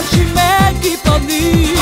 Mas te meg todinho